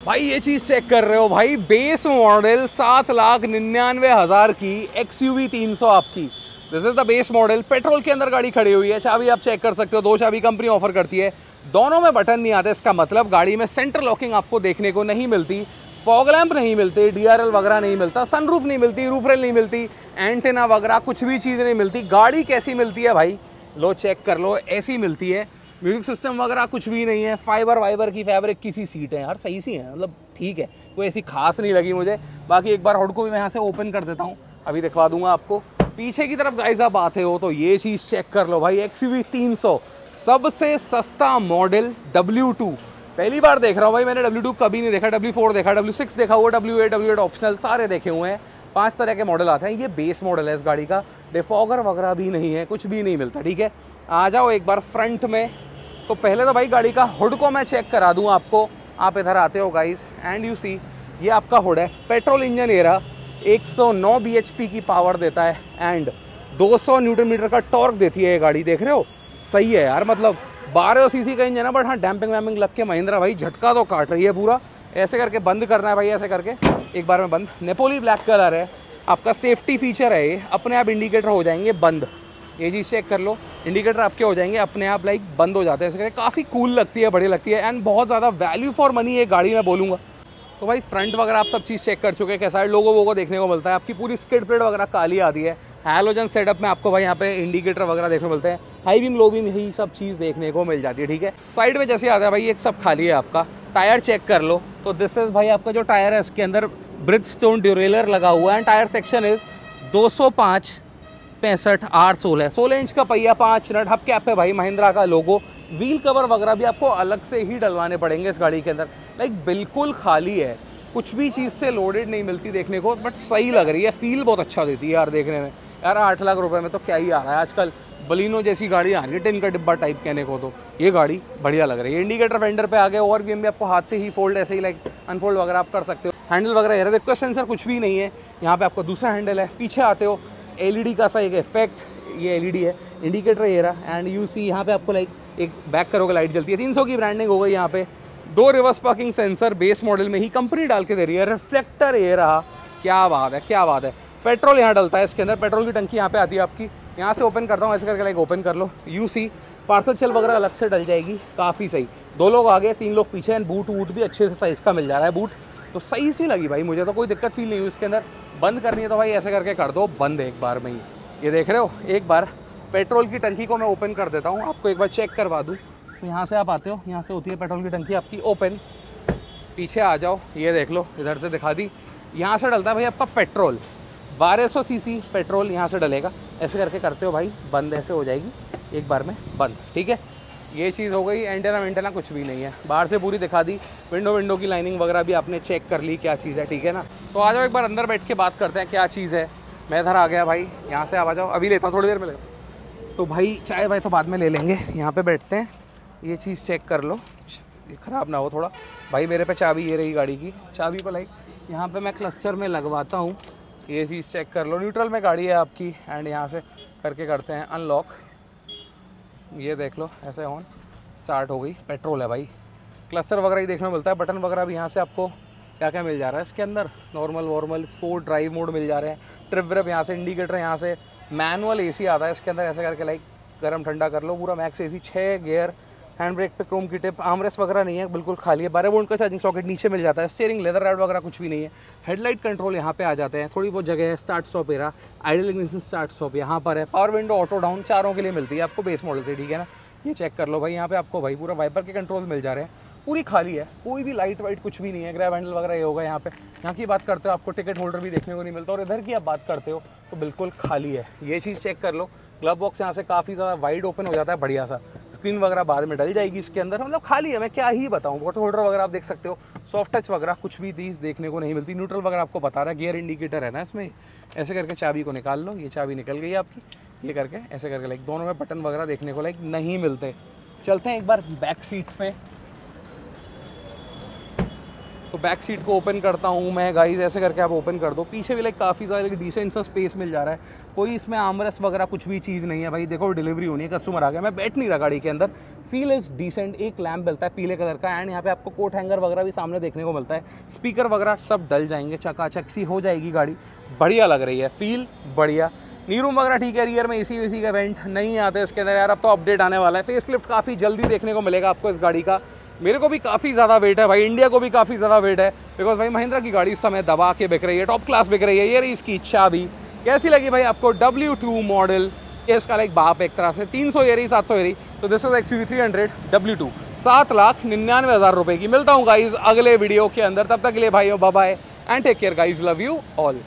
भाई, ये चीज़ चेक कर रहे हो भाई बेस मॉडल सात लाख निन्यानवे हज़ार की एक्स यू वी तीन सौ आपकी। This is the base model petrol के अंदर गाड़ी खड़ी हुई है, चाबी आप चेक कर सकते हो, दो चाबी कंपनी ऑफ़र करती है। दोनों में बटन नहीं आते, इसका मतलब गाड़ी में सेंटर लॉकिंग आपको देखने को नहीं मिलती फॉग लैंप नहीं मिलती डीआरएल वगैरह नहीं मिलता सनरूफ नहीं मिलती रूफ रेल नहीं मिलती एंटेना वगैरह कुछ भी चीज़ नहीं मिलती। गाड़ी कैसी मिलती है भाई? लो चेक कर लो, ऐसी मिलती है। म्यूज़िक सिस्टम वगैरह कुछ भी नहीं है। फाइबर वाइबर की फैब्रिक की सी सीट है। यार सही सी है मतलब ठीक है। कोई ऐसी खास नहीं लगी मुझे। बाकी एक बार हॉड को भी मैं यहाँ से ओपन कर देता हूँ। अभी दिखवा दूँगा आपको। पीछे की तरफ़ गाइस आप आते हो तो ये चीज़ चेक कर लो भाई। एक्स यू तीन सौ, सबसे सस्ता मॉडल W2 पहली बार देख रहा हूँ भाई, मैंने W2 कभी नहीं देखा। W4 देखा W6 देखा हुआ W8 W8 ऑप्शनल सारे देखे हुए हैं। पाँच तरह के मॉडल आते हैं। ये बेस मॉडल है इस गाड़ी का। डिफॉगर वगैरह भी नहीं है, कुछ भी नहीं मिलता, ठीक है? आ जाओ एक बार फ्रंट में। तो पहले तो भाई गाड़ी का हुड को मैं चेक करा दूँ आपको। आप इधर आते हो गाइस एंड यू सी ये आपका हुड है। पेट्रोल इंजन एरा 109 bhp की पावर देता है एंड 200 न्यूटन मीटर का टॉर्क देती है ये गाड़ी, देख रहे हो? सही है यार मतलब बारह सी का इंजन है बट हाँ डैम्पिंग वैम्पिंग लग के महिंद्रा भाई झटका तो काट रही है पूरा। ऐसे करके बंद करना है भाई, ऐसे करके। एक बार में बंद। नेपोली ब्लैक कलर है। आपका सेफ्टी फीचर है ये। अपने आप इंडिकेटर हो जाएँगे बंद। ये चीज़ चेक कर लो। इंडिकेटर आपके हो जाएँगे, अपने आप लाइक बंद हो जाते हैं। करके काफ़ी कूल लगती है, बढ़िया लगती है एंड बहुत ज़्यादा वैल्यू फॉर मनी ये गाड़ी मैं बोलूँगा। तो भाई फ्रंट वगैरह आप सब चीज़ चेक कर चुके हैं, कैसा है लोगों वो देखने को मिलता है। आपकी पूरी स्किड प्लेट वगैरह काली आती है। हैलोजन सेटअप में आपको भाई यहाँ पे इंडिकेटर वगैरह देखने को मिलते हैं। हाई बीम लो बीम यही सब चीज़ देखने को मिल जाती है, ठीक है? साइड में जैसे आता है भाई, एक सब खाली है आपका। टायर चेक कर लो। तो दिस इज़ भाई आपका जो टायर है, इसके अंदर ब्रिज स्टोन ड्यूरेलर लगा हुआ है। एंड टायर सेक्शन इज़ 205 पैंसठ आठ सोलह। सोलह इंच का पहिया पाँच नट हब कैप है भाई, महिंद्रा का लोगो। व्हील कवर वगैरह भी आपको अलग से ही डलवाने पड़ेंगे इस गाड़ी के अंदर। लाइक बिल्कुल खाली है। कुछ भी चीज़ से लोडेड नहीं मिलती देखने को बट सही लग रही है। फील बहुत अच्छा देती है यार देखने में। यार, आठ लाख रुपए में तो क्या ही आ रहा है। आजकल बलिनो जैसी गाड़ी आ रही है टिन का डिब्बा टाइप कहने को तो। ये गाड़ी बढ़िया लग रही है। इंडिकेटर फेंडर पे आ गए और भी आपको हाथ से ही फोल्ड ऐसे ही लाइक अनफोल्ड वगैरह आप कर सकते हो। हैंडल वगैरह रिक्वेस्ट सेंसर कुछ भी नहीं है। यहाँ पे आपका दूसरा हैंडल है। पीछे आते हो। एलईडी का सा एक इफ़ेक्ट ये एलईडी है इंडिकेटर ये रहा. एंड यू सी यहाँ पे आपको लाइक एक बैक करोगे लाइट जलती है. 300 की ब्रांडिंग हो गई यहाँ पे. दो reverse parking sensor base model में ही कंपनी डाल के दे रही है. रिफ्लेक्टर ये रहा. क्या बात है, क्या बात है. पेट्रोल यहाँ डलता है इसके अंदर. पेट्रोल की टंकी यहाँ पे आती है आपकी. यहाँ से ओपन करता हूँ, ऐसे करके लाइक ओपन कर लो. यू सी पार्सल चल वगैरह अलग से डल जाएगी. काफ़ी सही. दो लोग आगे, तीन लोग पीछे एंड बूट वूट भी अच्छे से साइज़ का मिल जा रहा है. बूट तो सही सी लगी भाई, मुझे तो कोई दिक्कत फील नहीं हुई इसके अंदर। बंद करनी है तो भाई ऐसे करके कर दो, बंद एक बार में ही। ये देख रहे हो, एक बार पेट्रोल की टंकी को मैं ओपन कर देता हूँ, आपको एक बार चेक करवा दूँ। तो यहाँ से आप आते हो, यहाँ से होती है पेट्रोल की टंकी आपकी ओपन पीछे आ जाओ, ये देख लो, इधर से दिखा दी। यहाँ से डलता है भाई आपका पेट्रोल। 1200 सीसी पेट्रोल यहाँ से डलेगा। ऐसे करके करते हो भाई, बंद ऐसे हो जाएगी, एक बार में बंद, ठीक है? ये चीज़ हो गई एंटेना वेंटेना कुछ भी नहीं है। बाहर से पूरी दिखा दी विंडो विंडो की लाइनिंग वगैरह भी आपने चेक कर ली क्या चीज़ है, ठीक है ना? तो आ जाओ एक बार अंदर बैठ के बात करते हैं क्या चीज़ है। मैं इधर आ गया भाई, यहाँ से आ जाओ। अभी लेता हूँ, थोड़ी देर में लेता तो भाई, चाय भाई तो बाद में ले लेंगे। यहाँ पर बैठते हैं, ये चीज़ चेक कर लो। ख़राब ना हो थोड़ा। भाई, मेरे पे चाबी ये रही गाड़ी की। चाबी पर लाइक यहाँ पे मैं क्लस्टर में लगवाता हूँ। ये चीज़ चेक कर लो। न्यूट्रल में गाड़ी है आपकी एंड यहाँ से करके करते हैं अनलॉक ये देख लो, ऐसे ऑन स्टार्ट हो गई पेट्रोल है भाई। क्लस्टर वगैरह ही देखने मिलता है बटन वगैरह भी यहाँ से आपको क्या क्या मिल जा रहा है। इसके अंदर नॉर्मल वॉर्मल स्पोर्ट ड्राइव मोड मिल जा रहे हैं। ट्रिप व्रिप यहाँ से इंडिकेटर यहाँ से मैनुअल एसी आता है। इसके अंदर ऐसे करके लाइक गर्म ठंडा कर लो, पूरा मैक्स एसी छः गेयर हैंड ब्रेक पे क्रोम की टिप आमरेस वगैरह नहीं है, बिल्कुल खाली है। बारह वोल्ट का चार्जिंग सॉकेट नीचे मिल जाता है स्टेयरिंग लेदर राइड वगैरह कुछ भी नहीं है। हेडलाइट कंट्रोल यहाँ पे आ जाते हैं। थोड़ी बहुत जगह है start stop era idle ignition start stop यहाँ पर है। पावर विंडो ऑटो डाउन चारों के लिए मिलती है आपको बेस मॉडल से, ठीक है ना? ये चेक कर लो भाई, यहाँ पे आपको भाई पूरा वाइपर के कंट्रोल मिल जा रहे हैं। पूरी खाली है, कोई भी लाइट वाइट कुछ भी नहीं है ग्रैब हैंडल वगैरह ये होगा यहाँ पे। यहाँ की बात करते हो, आपको टिकट होल्डर भी देखने को नहीं मिलता। और इधर की आप बात करते हो तो बिल्कुल खाली है। ये चीज़ चेक कर लो। ग्लव बॉक्स यहाँ से काफ़ी ज़्यादा वाइड ओपन हो जाता है, बढ़िया सा। स्क्रीन वगैरह बाद में डल जाएगी इसके अंदर। मतलब खाली है, मैं क्या ही बताऊँ। वाटर होल्डर वगैरह आप देख सकते हो। सॉफ्ट टच वगैरह कुछ भी दीज देखने को नहीं मिलती। न्यूट्रल वगैरह आपको बता रहा है गियर इंडिकेटर है ना इसमें। ऐसे करके चाबी को निकाल लो, ये चाबी निकल गई आपकी। ये करके, ऐसे करके लाइक दोनों में बटन वगैरह देखने को लाइक नहीं मिलते। चलते हैं एक बार बैक सीट पे। तो बैक सीट को ओपन करता हूँ मैं गाइस ऐसे करके आप ओपन कर दो। पीछे भी लाइक काफ़ी ज़्यादा डिसेंट सा स्पेस मिल जा रहा है। कोई इसमें आमरस वगैरह कुछ भी चीज़ नहीं है भाई। देखो डिलीवरी होनी है कस्टमर आ गया मैं बैठ नहीं रहा गाड़ी के अंदर। फील इज़ डिसेंट एक लैम्प मिलता है पीले कलर का एंड यहाँ पे आपको कोट हैंगर वगैरह भी सामने देखने को मिलता है। स्पीकर वगैरह सब डल जाएँगे, चकाचक सी हो जाएगी गाड़ी। बढ़िया लग रही है फील बढ़िया। नी रूम वगैरह ठीक है रियर में एसी वेसी का रेंट नहीं आते इसके अंदर। यार, अब तो अपडेट आने वाला है। फेस लिफ्ट काफ़ी जल्दी देखने को मिलेगा आपको इस गाड़ी का। मेरे को भी काफ़ी ज़्यादा वेट है भाई इंडिया को भी काफ़ी ज़्यादा वेट है। बिकॉज़ भाई महिंद्रा की गाड़ी इस समय दबा के बिक रही है टॉप क्लास बिक रही है, ये रही इसकी इच्छा भी। कैसी लगी भाई आपको डब्ल्यू टू मॉडल ये इसका लाइक बाप एक तरह से, तीन सौ एरी सात सौ एरी तो this is X U three hundred W two सात लाख निन्यानवे हज़ार रुपए की। मिलता हूँ गाइज़ अगले वीडियो के अंदर। तब तक के लिए भाई हो bye and take care guys love you all